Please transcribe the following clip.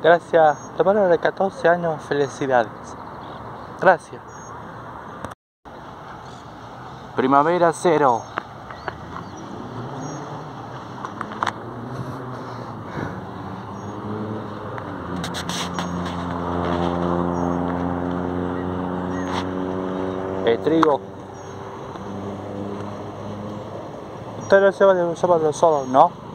Gracias. Tomaron de 14 años, felicidades. Gracias. Primavera cero. El trigo. Usted lo lleva de un sábado solo, ¿no?